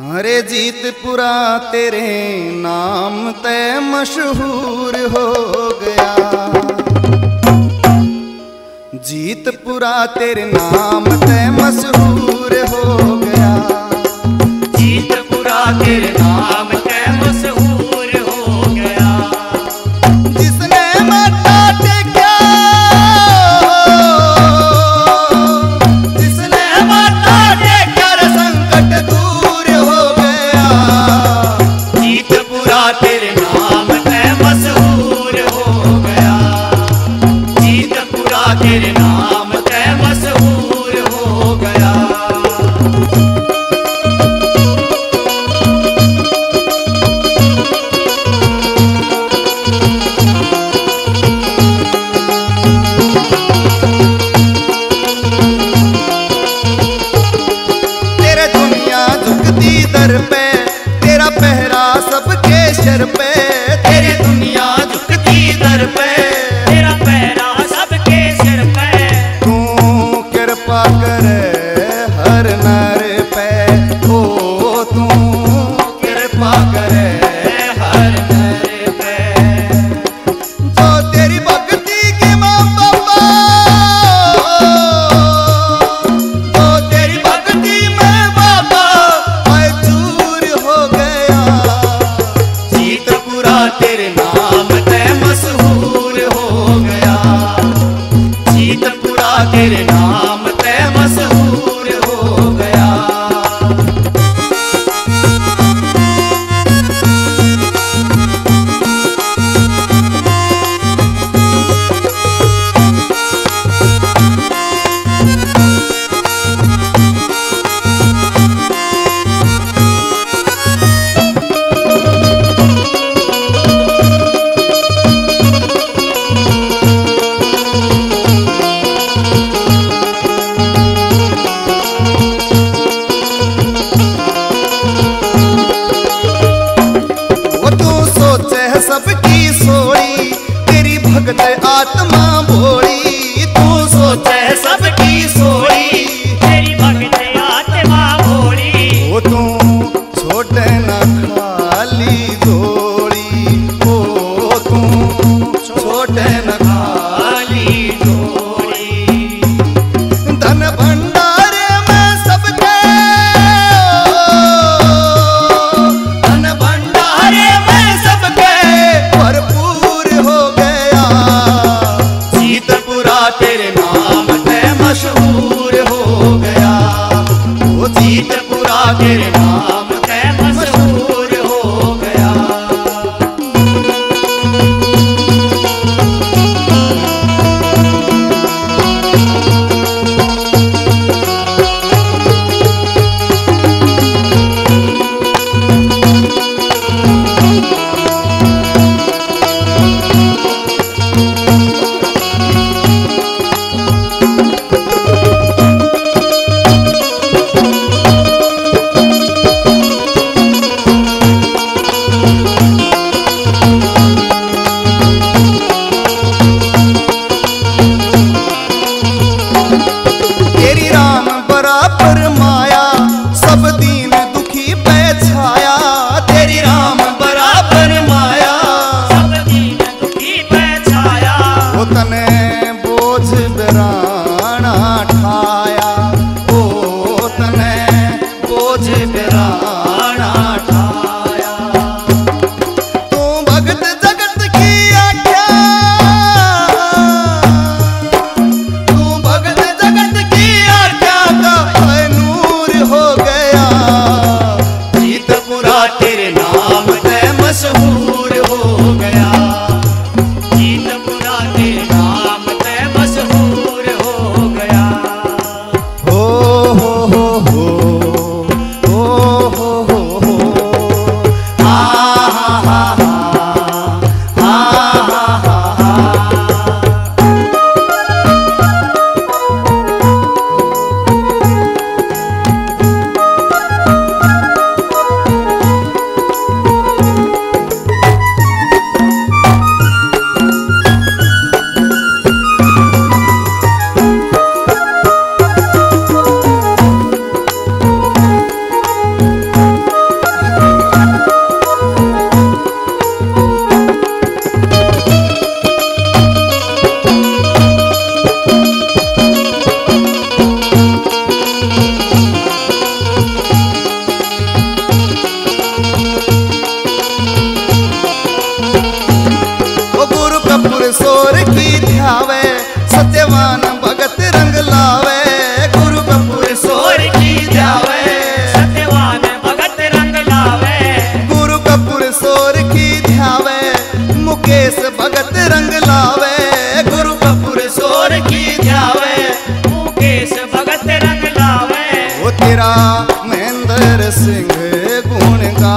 हरे जीतपुरा तेरे नाम ते मशहूर हो गया। जीतपुरा तेरे नाम ते मशहूर तेरे नाम मशहूर हो गया। पे तेरा पहरा सबके सर पे तेरी दुनिया सकते आत्मा। तेरे नाम तने बोझ बराना ठाया। ओ तने बोझ बराना ठाया। तू भगत जगत की आख्या। तू भगत जगत की आख्या का नूर हो गया। जीतपुरा तेरे नाम ते मशहूर केस भगत रंग लावे गुरु कपूर सोर की जावे केस भगत रंग लावे। वो तेरा महेंद्र सिंह गुण गा